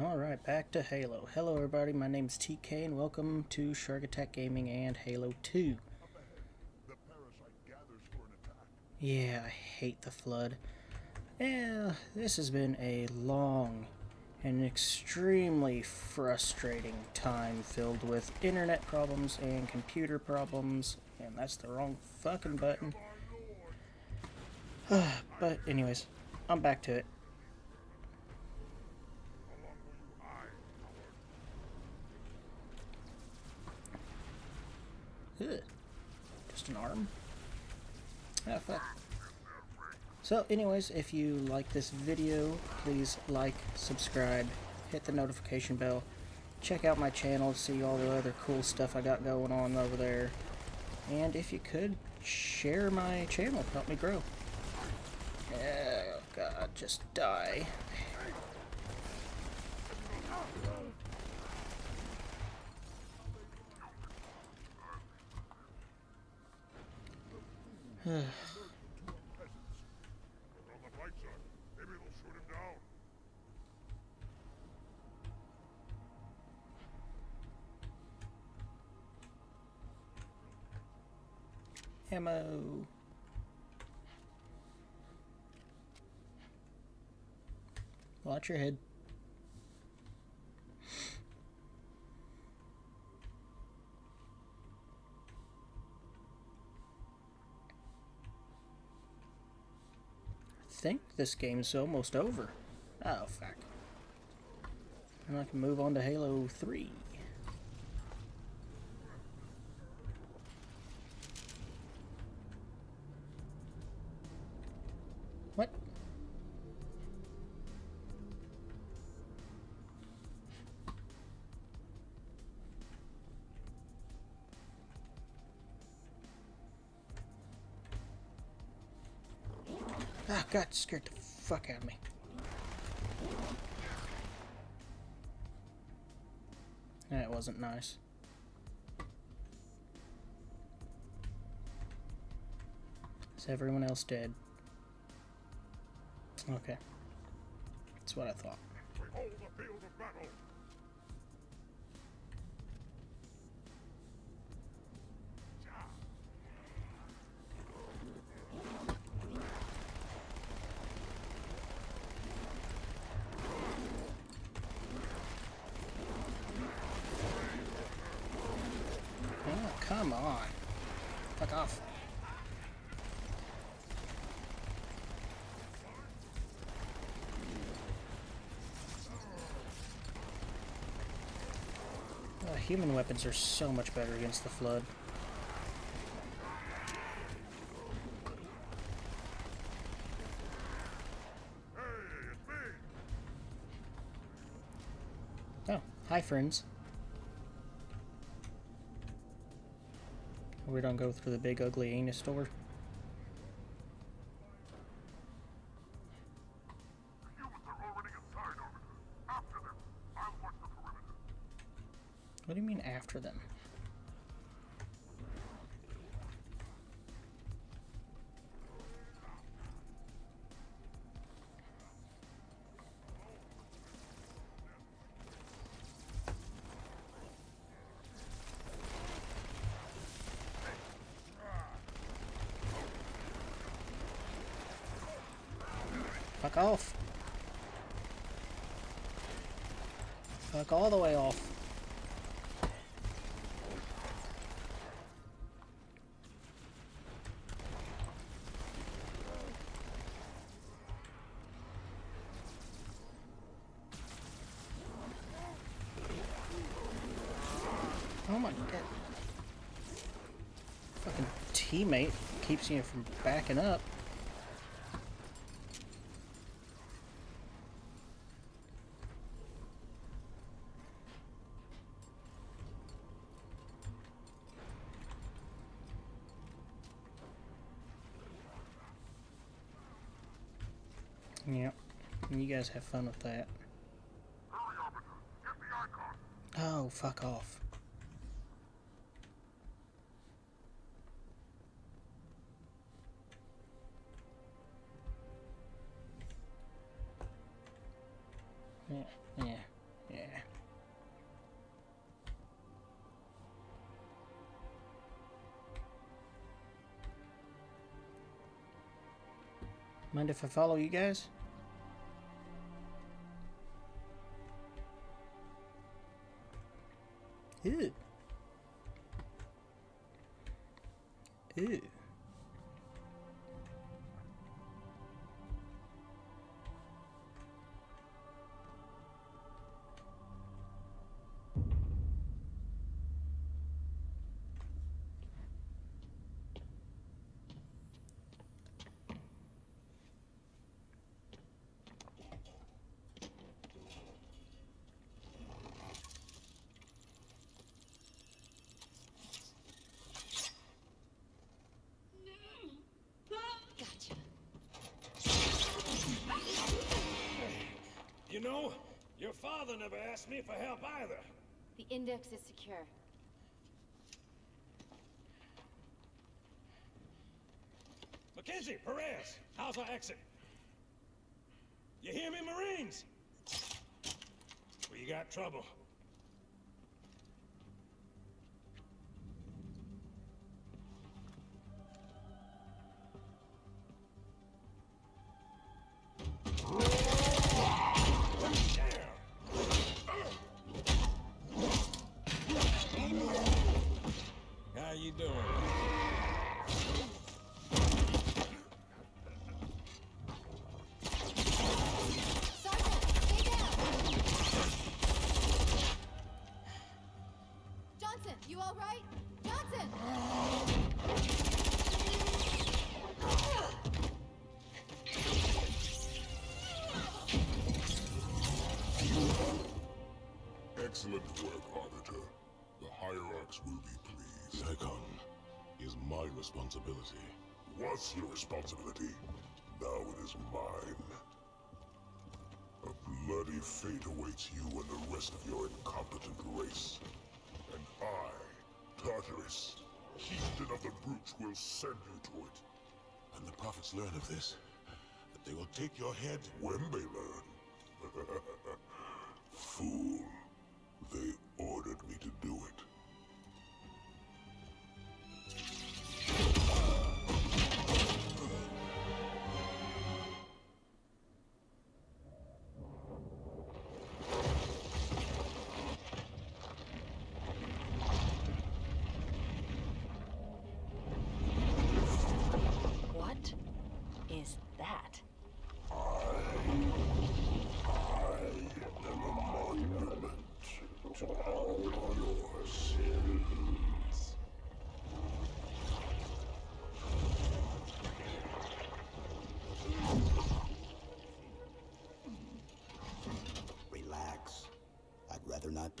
Alright, back to Halo. Hello everybody, my name is TK and welcome to Shark Attack Gaming and Halo 2. Yeah, I hate the flood. Yeah, this has been a long and extremely frustrating time filled with internet problems and computer problems, and that's the wrong fucking button. but anyways, I'm back to it. An arm? Ah, fuck. So, anyways, if you like this video, please like, subscribe, hit the notification bell, check out my channel to see all the other cool stuff I got going on over there. And if you could, share my channel, help me grow. Oh god, just die. Ammo. Watch your head. Think this game's almost over. Oh, fuck. And I can move on to Halo 3. What? Ah, God, scared the fuck out of me. That wasn't nice. Is everyone else dead? Okay. That's what I thought. Oh, come on. Fuck off. Uh, human weapons are so much better against the Flood. Oh, hi friends. We don't go through the big ugly anus door. Off. Fuck all the way off. Oh my god. Fucking teammate keeps you from backing up. guys have fun with that. Oh, fuck off. Yeah, yeah, yeah. Mind if I follow you guys? Know, your father never asked me for help either. The index is secure. Mackenzie, Perez, how's our exit? You hear me, Marines? We got trouble. Responsibility. Was your responsibility. Now it is mine. A bloody fate awaits you and the rest of your incompetent race. And I, Tartarus, chieftain of the brutes, will send you to it. When the prophets learn of this, that they will take your head. When they learn.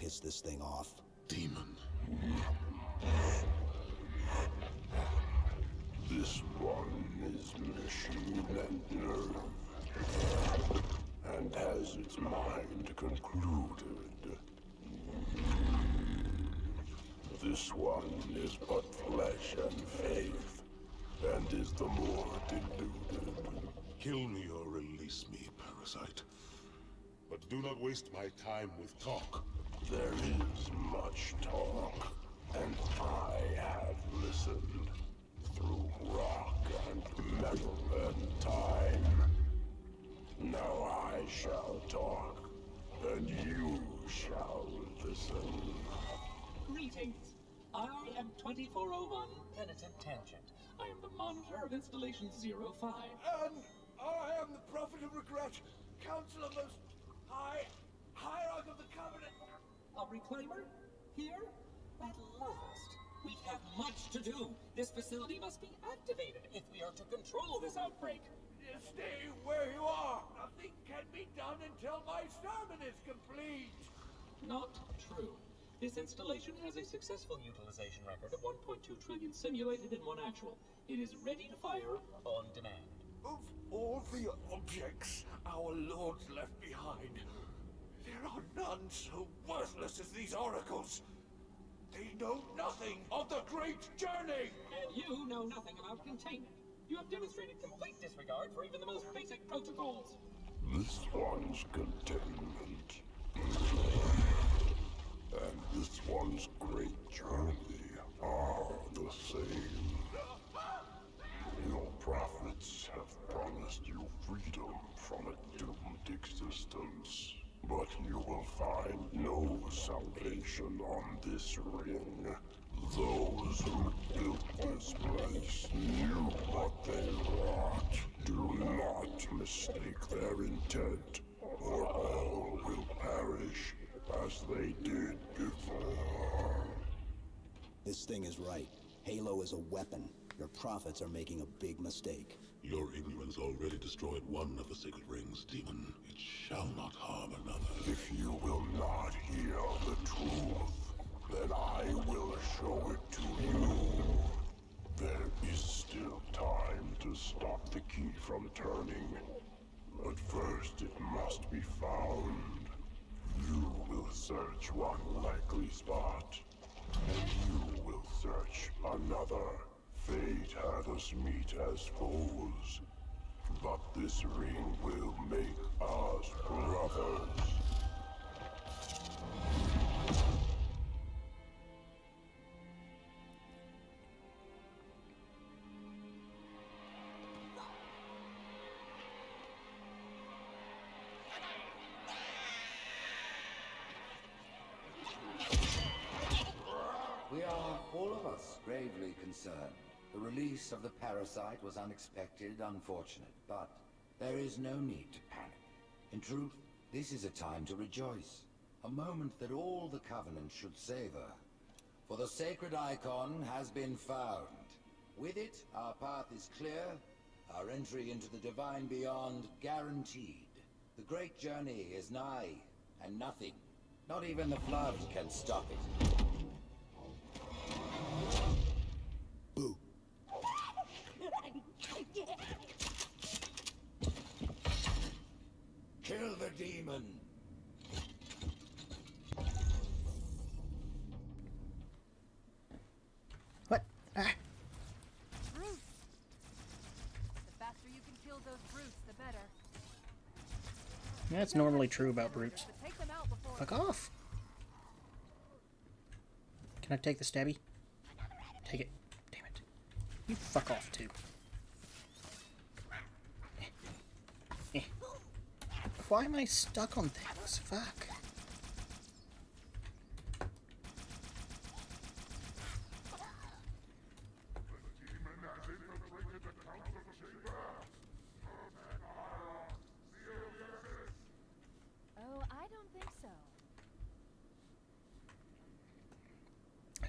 piss this thing off. Demon. This one is machine and nerve, and has its mind concluded. This one is but flesh and faith, and is the more deluded. Kill me or release me, parasite. But do not waste my time with talk. There is much talk, and I have listened through rock and metal and time. Now I shall talk, and you shall listen. Greetings. I am 2401 Penitent Tangent. I am the monitor of Installation 05. And I am the Prophet of Regret, Counselor Most High, Hierarch of the Covenant. A reclaimer? Here? At last. We have much to do. This facility must be activated if we are to control this outbreak. Stay where you are. Nothing can be done until my sermon is complete. Not true. This installation has a successful utilization record of 1.2 trillion simulated and one actual. It is ready to fire on demand. Of all the objects our lords left behind, there are none so worthless as these oracles. They know nothing of the great journey. And you know nothing about containment. You have demonstrated complete disregard for even the most basic protocols. This one's containment. And this one's great journey are the same. Your prophets have promised you freedom from a doomed existence. But you will find no salvation on this ring. Those who built this place knew what they wrought. Do not mistake their intent, or all will perish as they did before. This thing is right. Halo is a weapon. Your prophets are making a big mistake. Your ignorance already destroyed one of the sacred rings, demon. It shall not harm another. If you will not hear the truth, then I will show it to you. There is still time to stop the key from turning. But first it must be found. You will search one likely spot, and you will search another. Fate had us meet as foes, but this ring will make us brothers. We are, all of us, gravely concerned. The release of the parasite was unexpected, unfortunate, but there is no need to panic. In truth, this is a time to rejoice. A moment that all the Covenant should savor. For the sacred icon has been found. With it, our path is clear, our entry into the divine beyond guaranteed. The great journey is nigh, and nothing, not even the flood, can stop it. Boo. Kill the demon! What? Ah. Brutes! The faster you can kill those brutes, the better. That's normally true about brutes. Fuck off! Can I take the stabby? Take it. Damn it. You fuck off too. Eh. Eh. Why am I stuck on things? Fuck. Oh, I don't think so.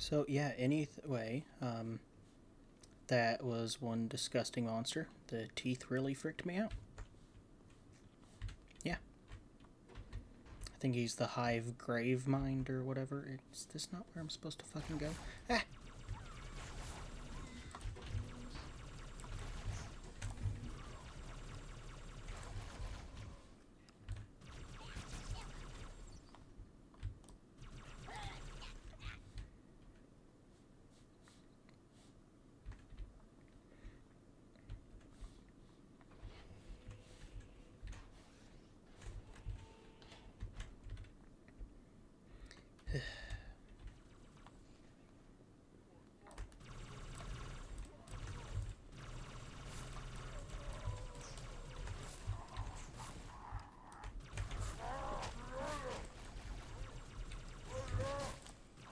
So yeah, anyway, um, that was one disgusting monster. The teeth really freaked me out. Yeah. I think he's the Hive Grave Mind or whatever. Is this not where I'm supposed to fucking go? Ah!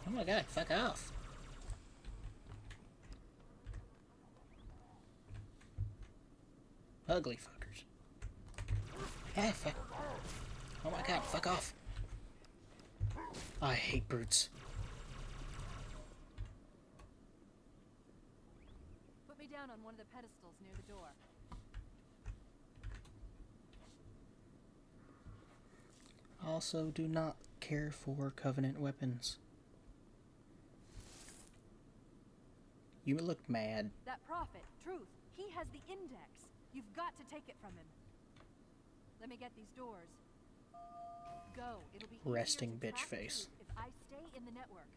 Oh my god, fuck off. Ugly fuckers. Ah, fuck. Oh my god, fuck off. I hate brutes. Put me down on one of the pedestals near the door. Also, do not care for Covenant weapons. You look mad. That prophet, Truth, he has the index. You've got to take it from him. Let me get these doors. Go. It'll be Resting bitch face. If I stay in the network.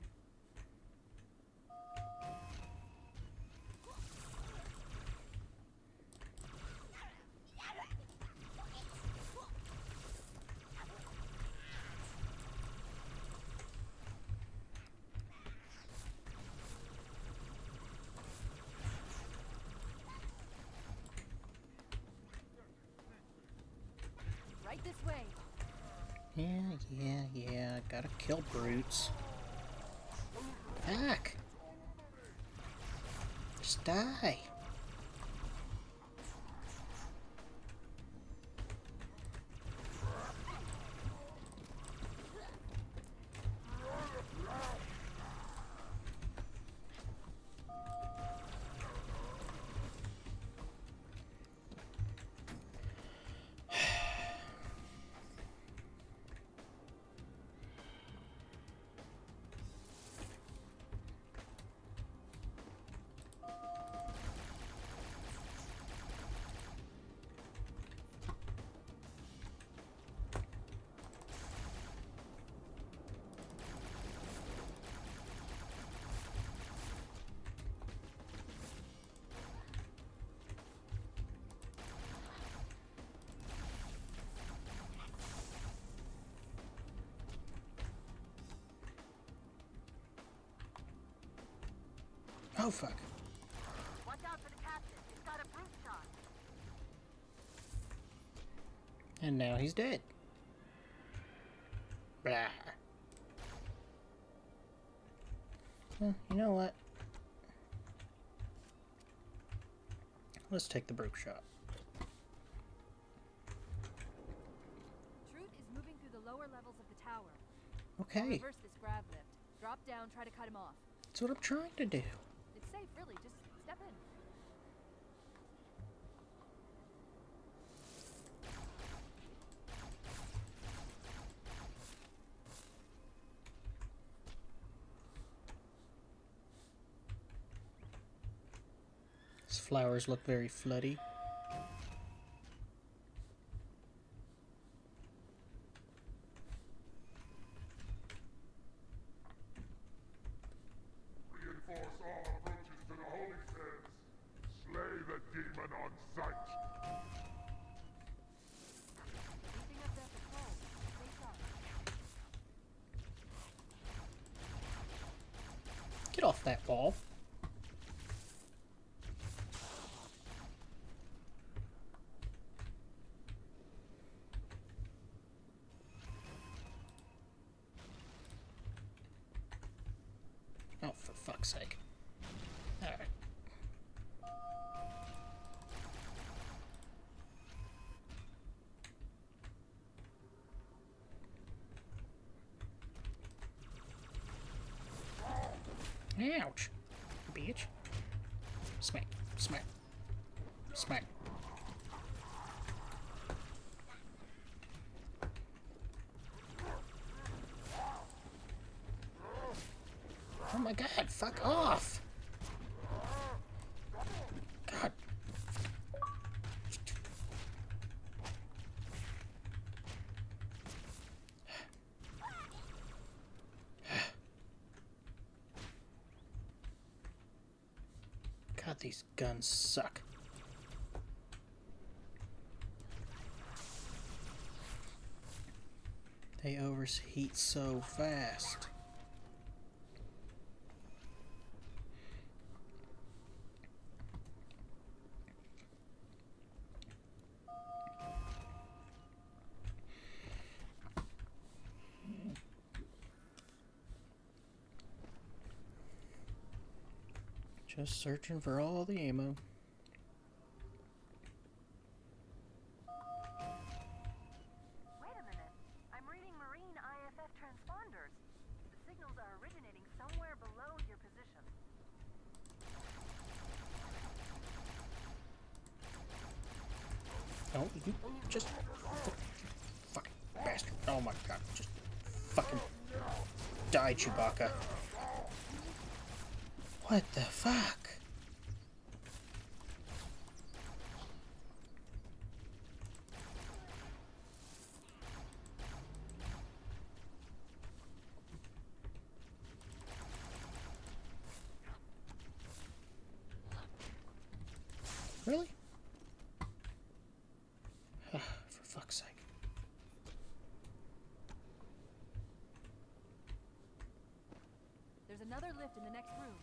Yeah, yeah, yeah. Gotta kill brutes. Back. Just die! Oh, brute shot. And now he's dead. Blah. Well, you know what? Let's take the broke shot. Truth is moving through the lower levels of the tower. Okay, Reverse this grav lift. Drop down, try to cut him off. that's what I'm trying to do. Safe, really. Just step in. His flowers look very floody. Reinforce all approaches to the holy sands. Slay the demon on sight. Beefing up their patrol. Stay sharp. Get off that wall. Oh, for fuck's sake. Alright. Ouch. Bitch. Smack. Smack. Smack. Oh my god, fuck off! God. God, these guns suck. They overheat so fast. Just searching for all the ammo. Wait a minute. I'm reading marine IFF transponders. The signals are originating somewhere below your position. No, you just fu- fucking bastard. Oh my god, just fucking die, Chewbacca. What the fuck? Really? For fuck's sake. There's another lift in the next room.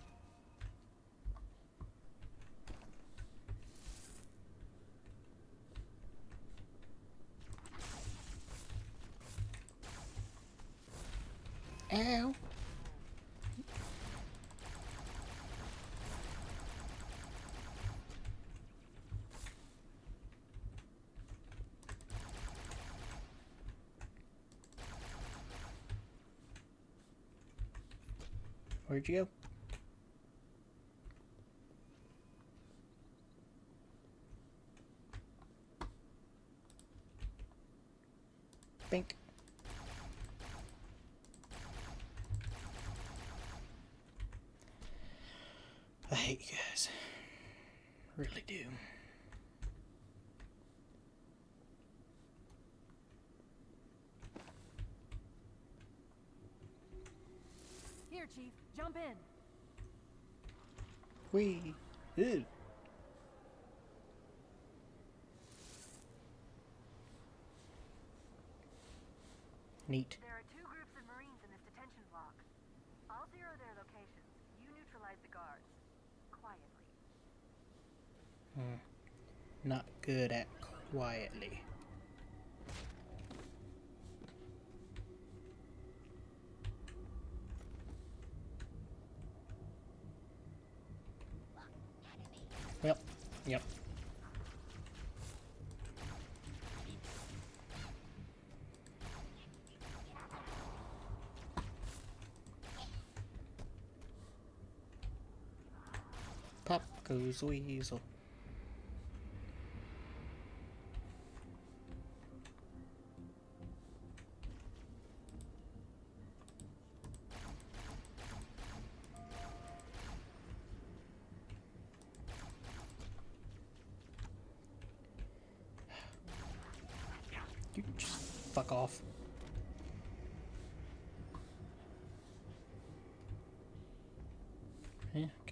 Ow. Where'd you go? Bink. I hate you guys. Really do. Here, Chief. Jump in. Wee. Ew. Neat. There are two groups of Marines in this detention block. I'll zero their locations. You neutralize the guards. Quietly. Hmm. Not good at quietly. Well, yep. Pop goes weasel.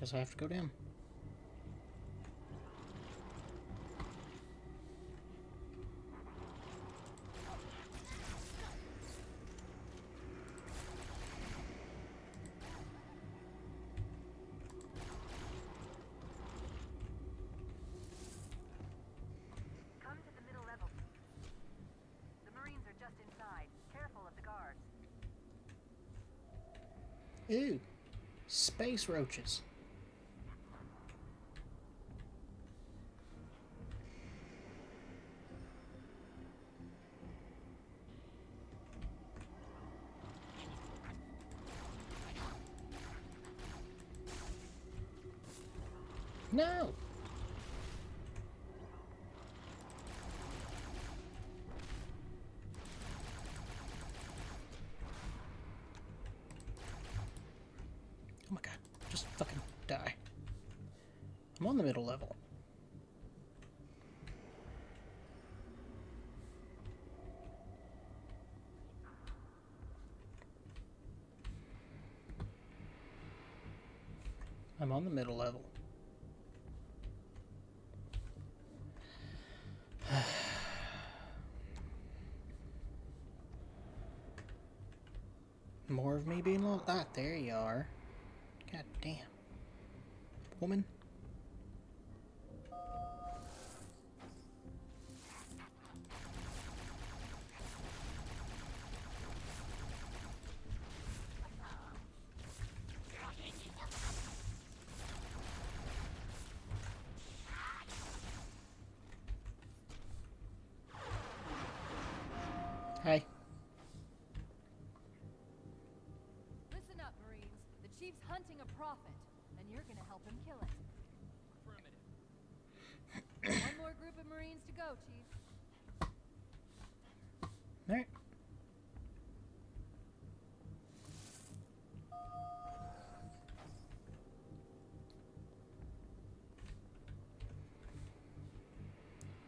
Guess I have to go down. Come to the No. Oh my god, just fucking die. I'm on the middle level. I'm on the middle level. More of me being low. Ah, there you are. God damn. Woman.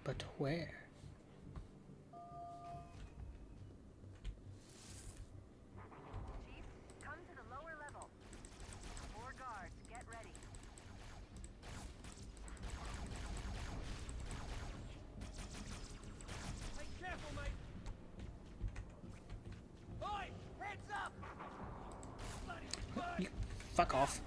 Bird! You fuck off.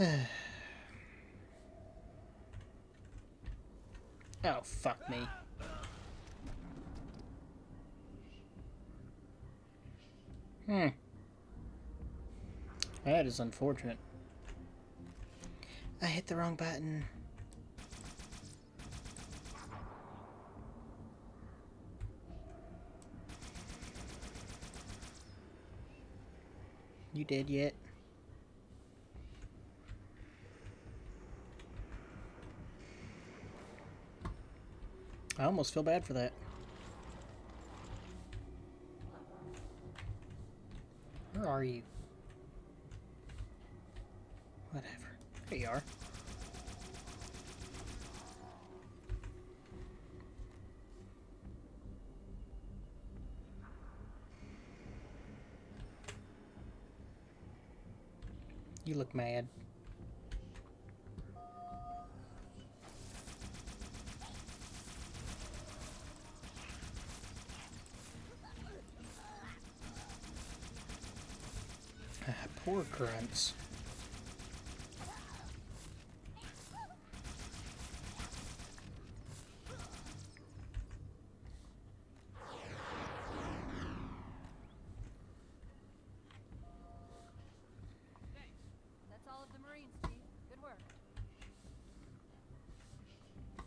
oh, fuck me. Hmm. That is unfortunate. I hit the wrong button. You did yet? Almost feel bad for that. Where are you? Whatever. There you are. You look mad. Ah, poor grunts. That's all of the Marines, Chief. Good work.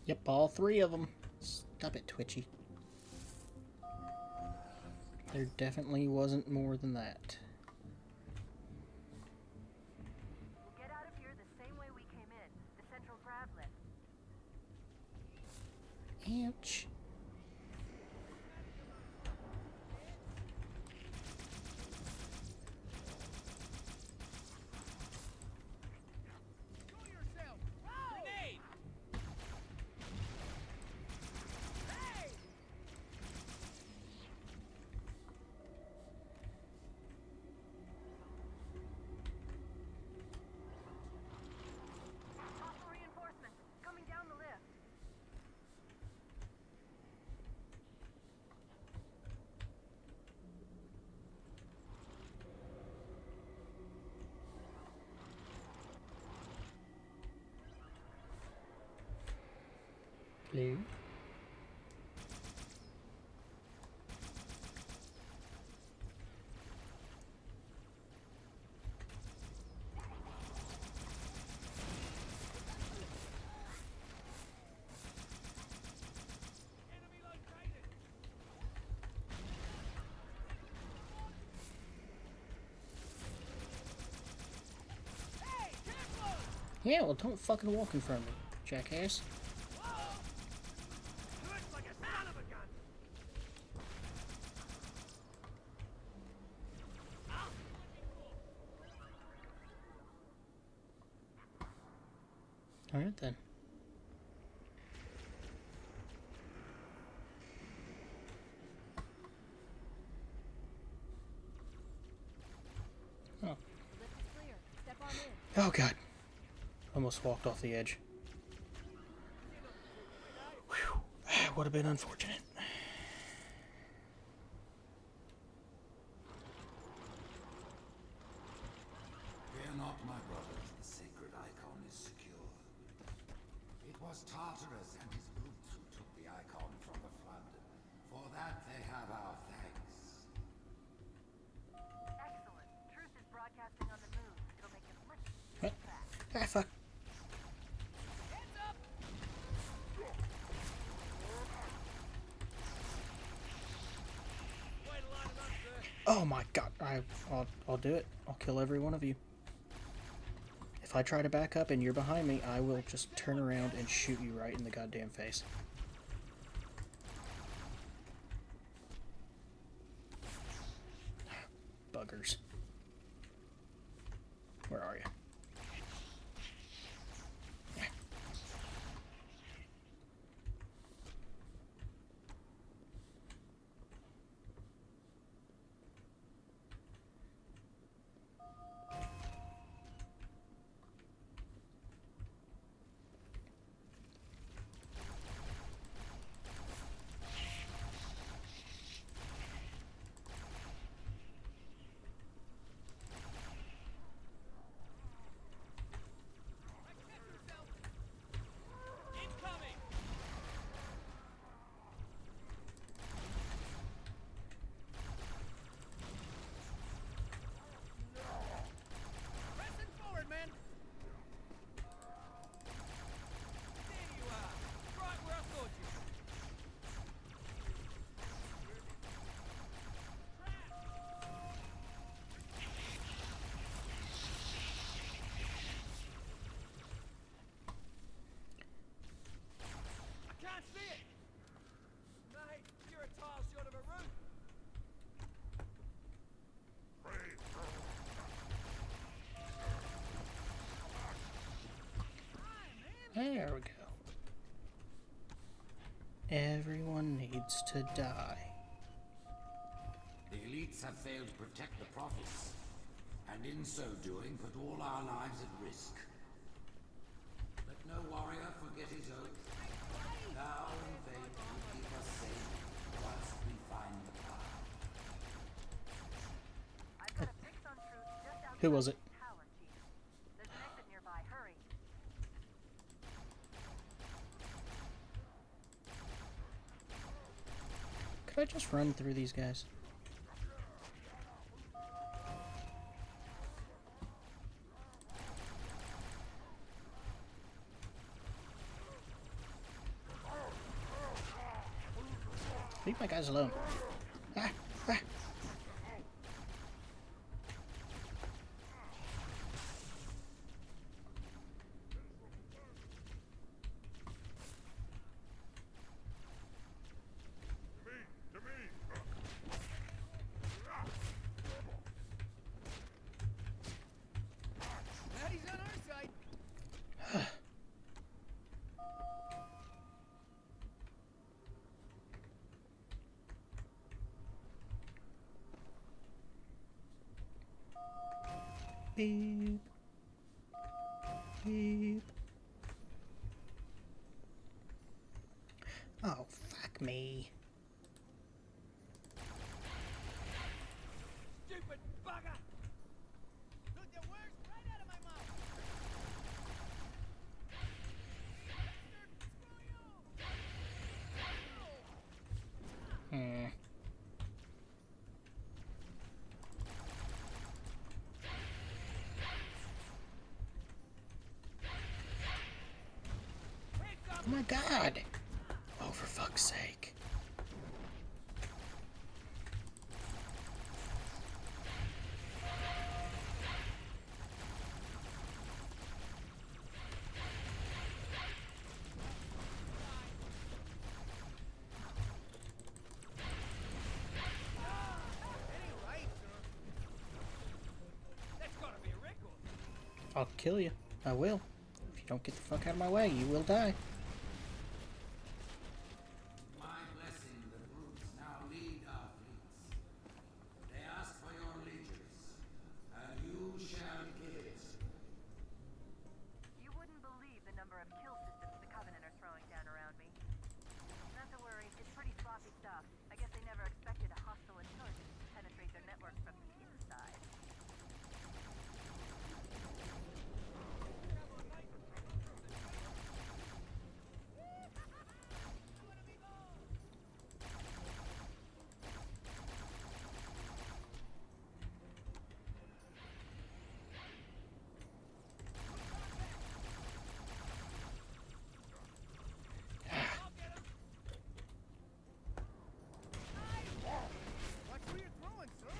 Yep, all three of them. Stop it, Twitchy. There definitely wasn't more than that. We'll get out of here the same way we came in. The central grav lift. Ouch. Hostile reinforcements coming down the lift. Blue. Yeah, well, don't fucking walk in front of me, jackass. Alright then. Oh. The lift is clear. Step on in. Oh god. Almost walked off the edge. Whew. Would have been unfortunate. Fear not, my brothers, the sacred icon is secure. It was Tartarus and his Brutes who took the icon from the flood. For that they have our thanks. Excellent. Truth is broadcasting on the move. It'll make it much What? Ah, fuck. Oh my god, I, I'll, I'll do it. I'll kill every one of you. If I try to back up and you're behind me, I will just turn around and shoot you right in the goddamn face. There we go. Everyone needs to die. The elites have failed to protect the prophets, and in so doing put all our lives at risk. Let no warrior forget his oath. Thou and fate will keep us safe whilst we find the path. I've got a fix on truth just outside Who was it? Run through these guys? Leave my guys alone. Ah, ah. Maddie's on our side. Beep. Beep. Oh, fuck me. My god! Oh, for fuck's sake. I'll kill you. I will. If you don't get the fuck out of my way, you will die. My blessing, the brutes now lead our fleets. They ask for your allegiance, and you shall give it. You wouldn't believe the number of kill systems the Covenant are throwing down around me. Not to worry, it's pretty sloppy stuff. I guess they never expected a hostile intelligence to penetrate their network from the inside. Watch where you're throwing, sir.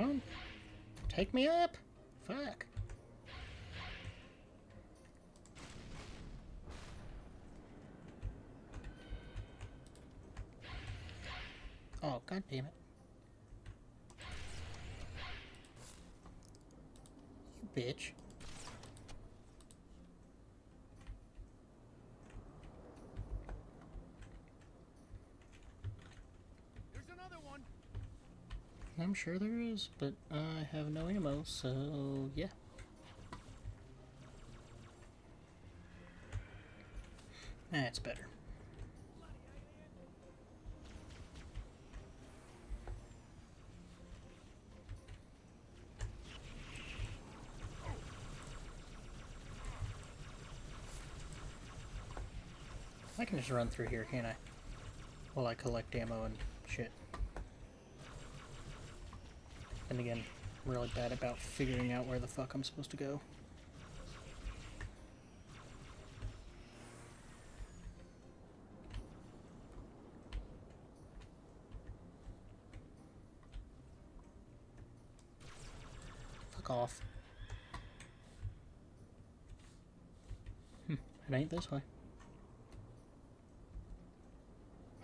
Come on. Take me up. Fuck. Oh, god damn it. You bitch. There's another one. I'm sure there is, but I have no ammo, so yeah. That's better. I can just run through here, can't I? While I collect ammo and shit. And again, I'm really bad about figuring out where the fuck I'm supposed to go. Fuck off. Hmm, it ain't this way.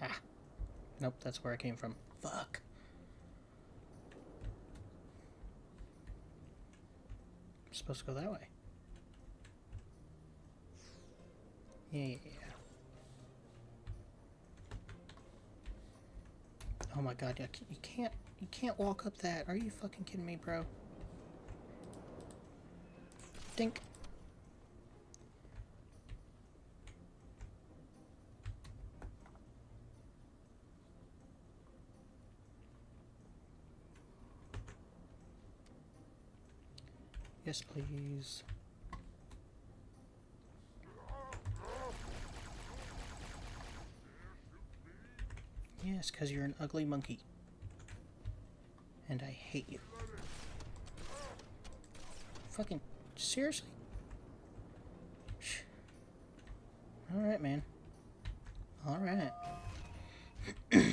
Ah. Nope, that's where I came from. Fuck. Supposed to go that way. Yeah. Oh my god, you can't you can't walk up that. Are you fucking kidding me, bro? Dink. Yes, please. Yes, because you're an ugly monkey. And I hate you. Fucking seriously? Alright, man. Alright.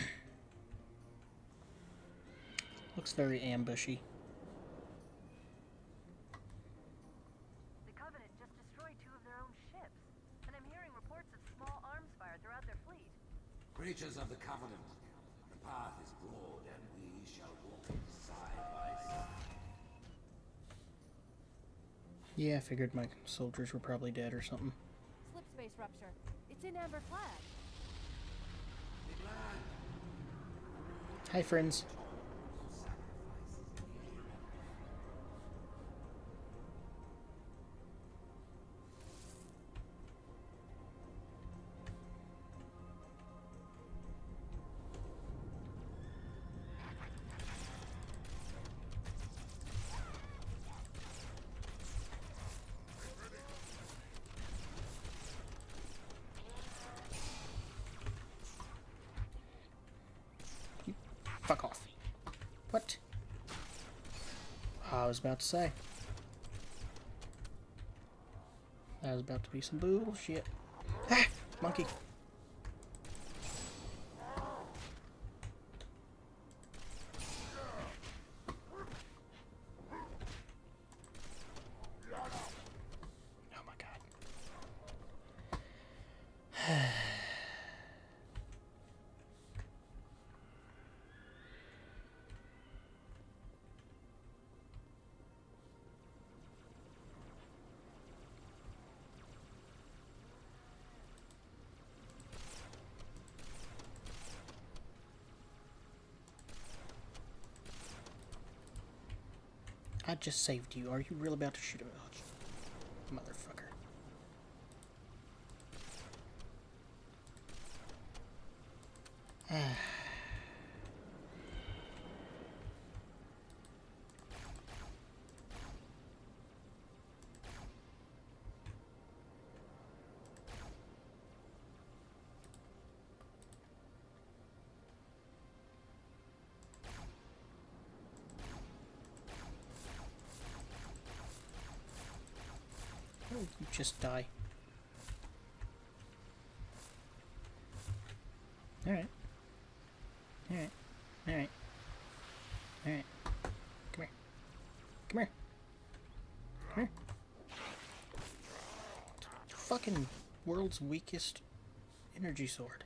Looks very ambushy. The Covenant just destroyed two of their own ships, and I'm hearing reports of small arms fire throughout their fleet. Creatures of the Covenant, the path is broad and we shall walk side by side. Yeah, I figured my soldiers were probably dead or something. Slip space rupture. It's in Amber Clad. Hi, friends. What? I was about to say. That was about to be some bullshit. Ah! Monkey. Just saved you. Are you really about to shoot him? Oh, motherfucker. Ah. Oh, you just die. Alright. Alright. Alright. Alright. Come here. Come here. Come here. Fucking world's weakest energy sword.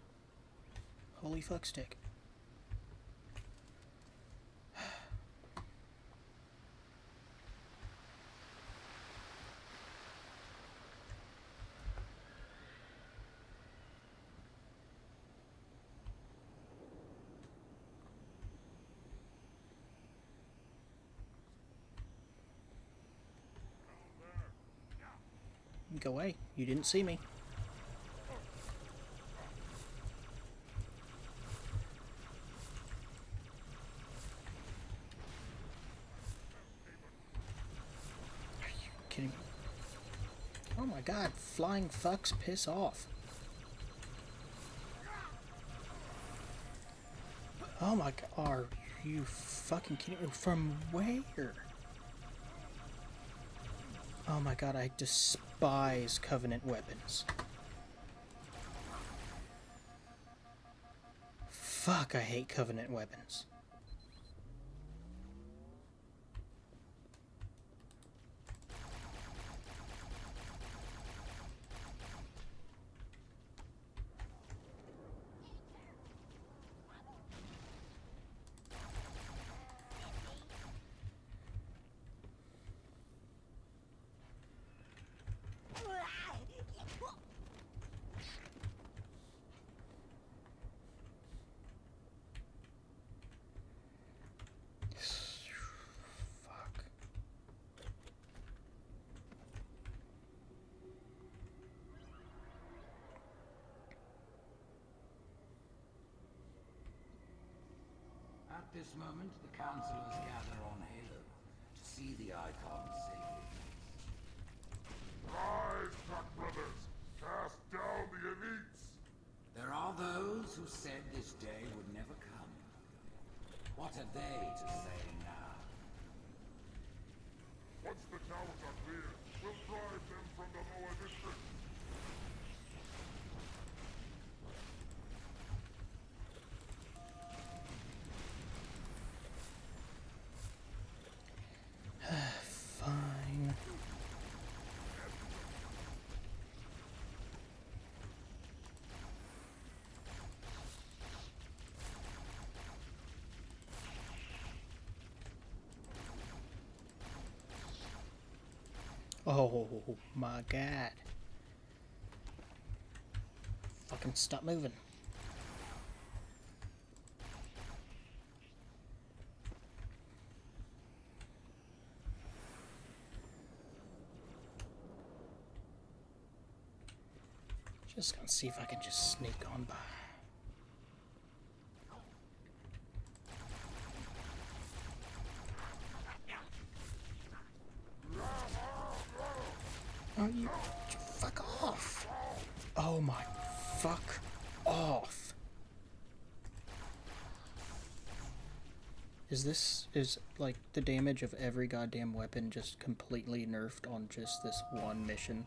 Holy fuck stick. Away. You didn't see me. Are you kidding me? Oh my god, flying fucks piss off. Oh my god, are you fucking kidding me? From where? Oh my god, I despise Covenant weapons. Fuck, I hate Covenant weapons. Moment, the councilors gather on Halo to see the Icon's saving. Rise, Pack Brothers! Cast down the elites! There are those who said this day would never come. What have they to say now? Once the towers are clear, we'll drive them from the lower district. Fine. Oh my god. Fucking stop moving. Just gonna see if I can just sneak on by. Is this is like the damage of every goddamn weapon just completely nerfed on just this one mission?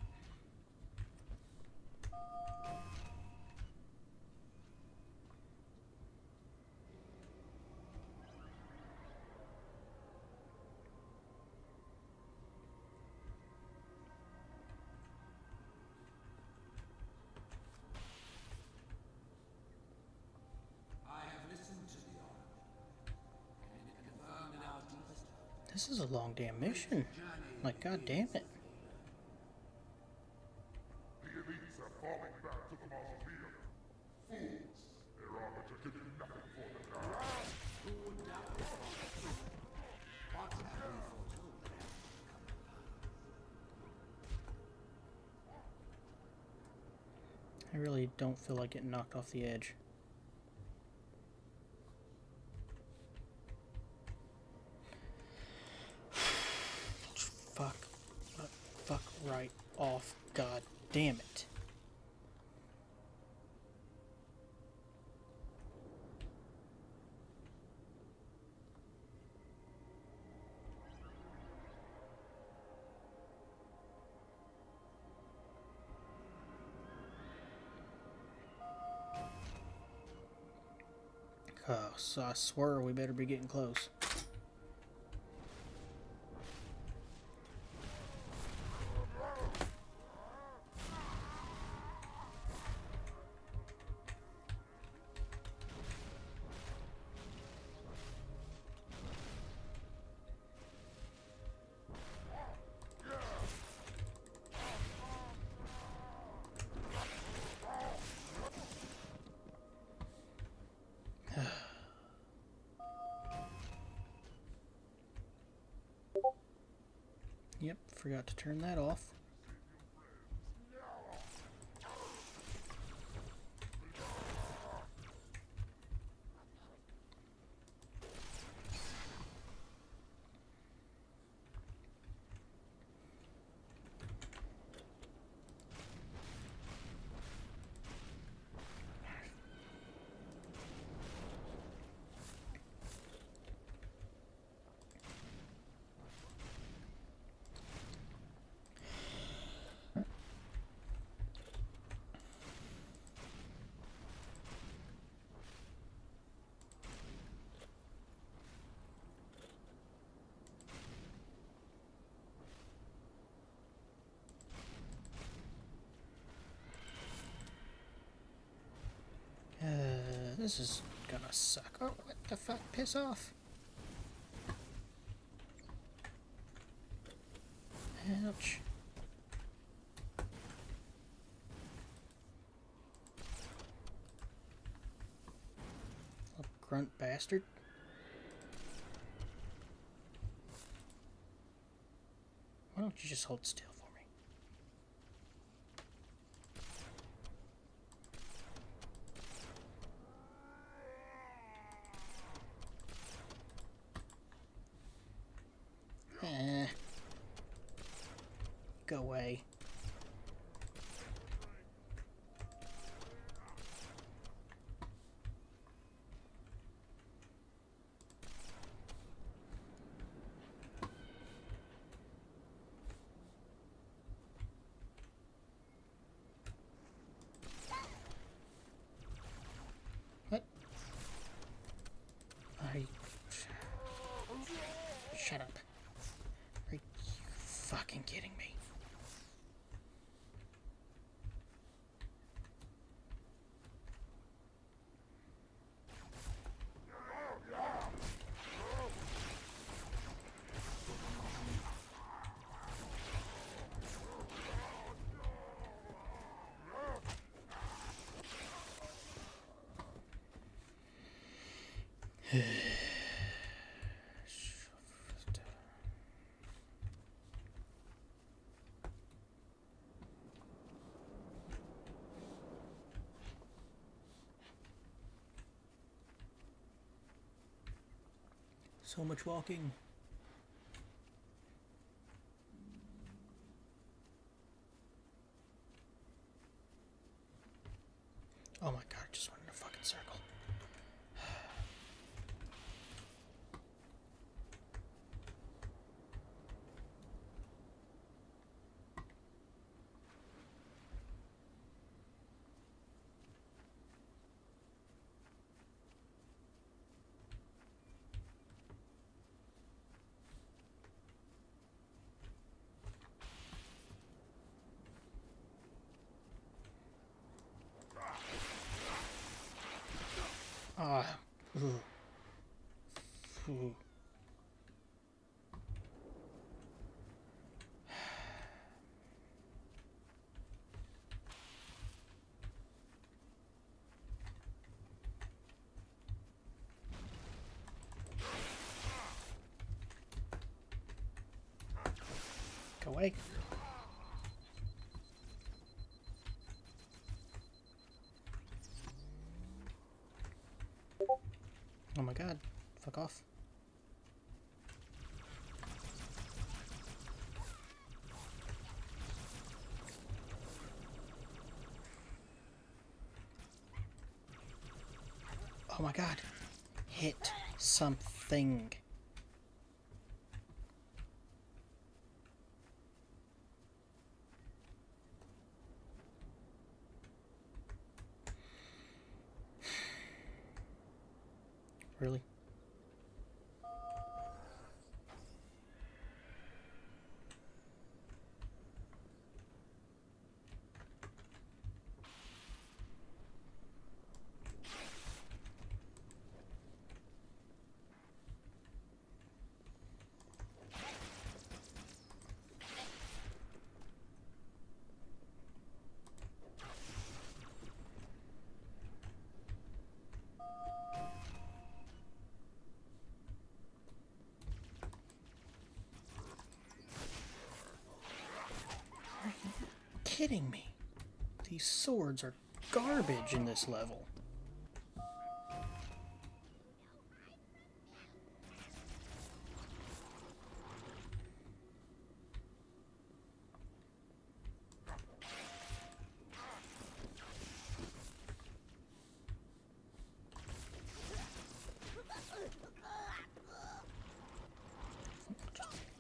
Have we foretold them to come I really don't feel like getting knocked off the edge. Fuck. Fuck, fuck right off. God damn it. Oh, so I swear we better be getting close. Forgot to turn that off. Uh, this is gonna suck. Oh, what the fuck? Piss off. Ouch. Little grunt bastard. Why don't you just hold still for me? Go away. What? Are you... Shut up. Are you fucking kidding me? So much walking. Oh my god, I just went in a fucking circle. Ah. Ooh. Ooh. Go away. Oh my god. Fuck off. Oh my god. Hit something. Really? Kidding me? These swords are garbage in this level.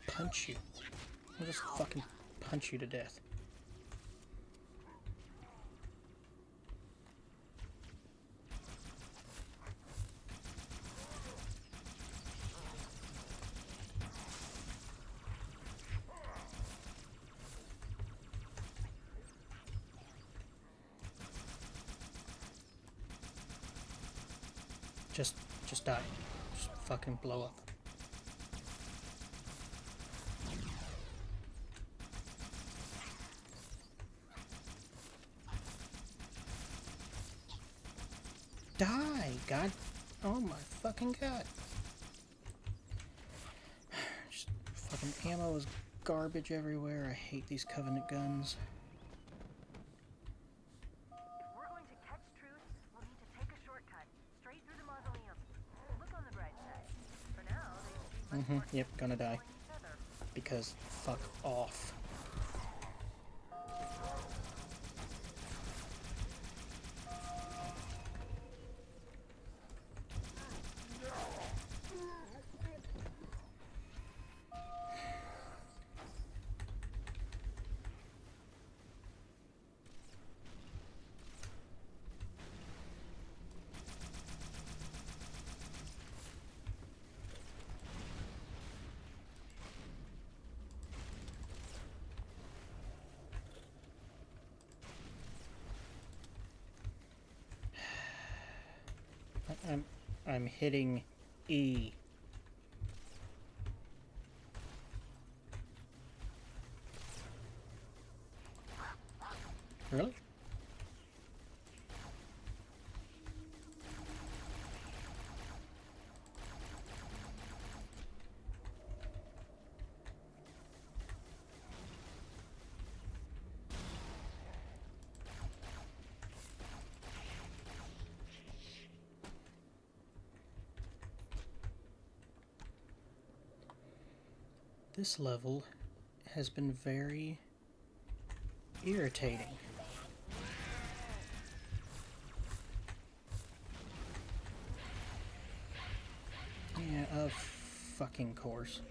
Punch you. I'll just fucking punch you to death. Just, die. Just fucking blow up. Die, God. Oh my fucking god. Just fucking ammo is garbage everywhere. I hate these Covenant guns. Mm-hmm. Yep, gonna die. Because fuck off. I'm hitting E. Really? This level has been very irritating. Yeah, of fucking course.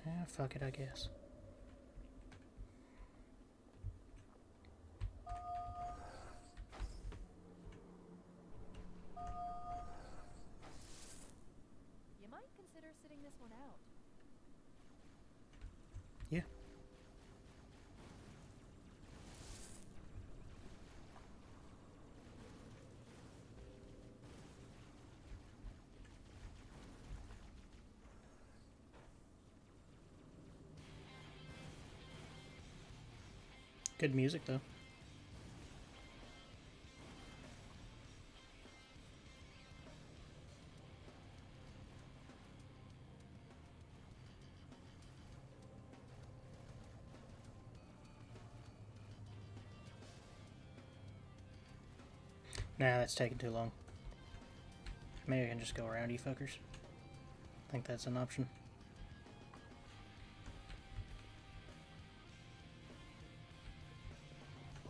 Ah, fuck it, I guess. Good music, though. Nah, that's taking too long. Maybe I can just go around you fuckers. I think that's an option.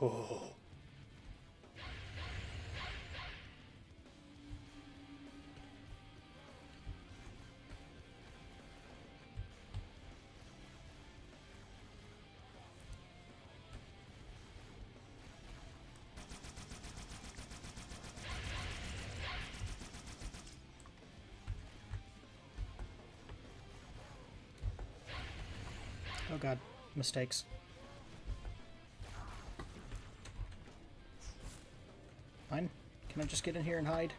Oh. God, mistakes. Just get in here and hide?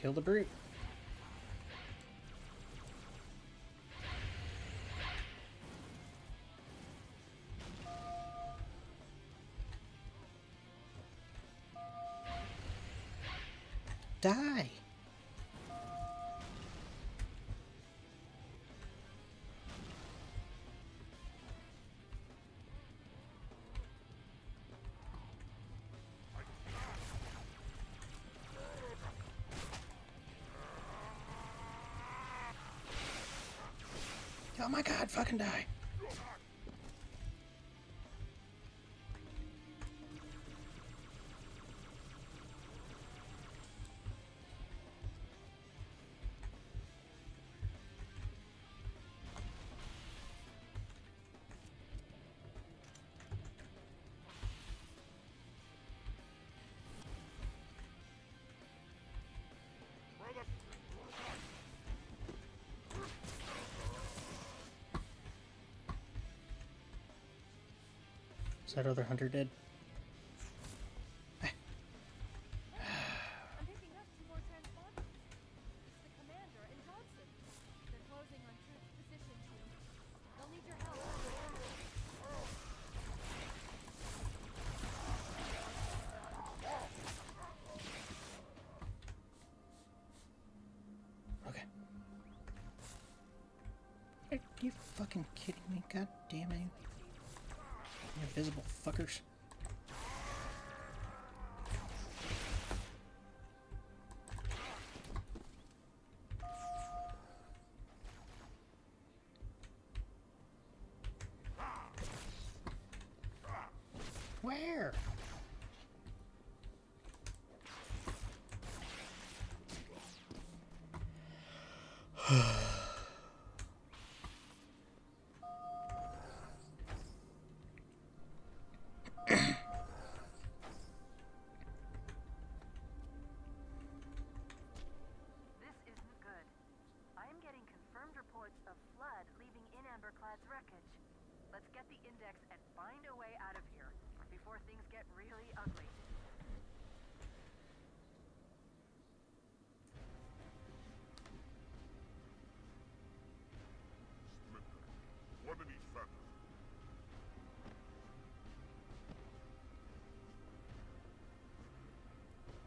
Kill the brute. Oh my god, fucking die. They'll need your help. Okay. Are you fucking kidding me? God damn it. Invisible fuckers.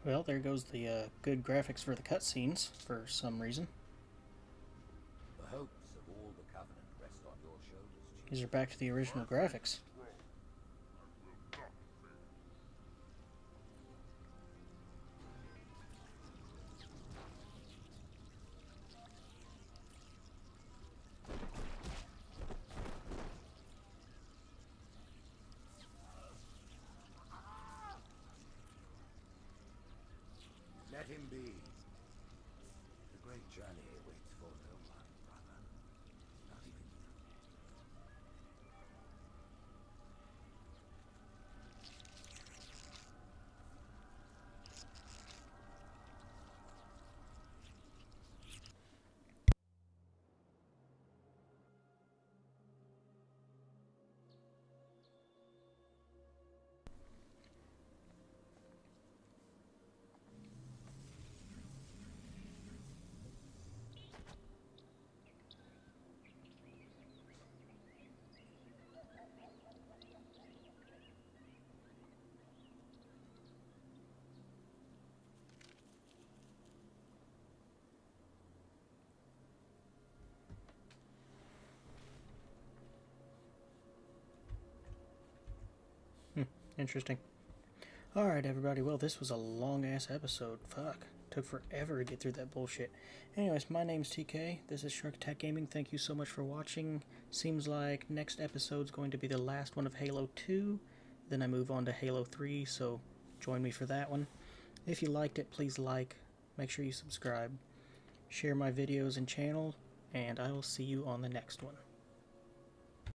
Well, there goes the uh, good graphics for the cutscenes for some reason. The hopes of all the Covenant rest on your shoulders, These are back to the original graphics. Interesting. Alright, everybody. Well, this was a long ass episode. Fuck. Took forever to get through that bullshit. Anyways, my name's TK. This is Shark Attack Gaming. Thank you so much for watching. Seems like next episode's going to be the last one of Halo 2. Then I move on to Halo 3, so join me for that one. If you liked it, please like. Make sure you subscribe. Share my videos and channel, and I will see you on the next one.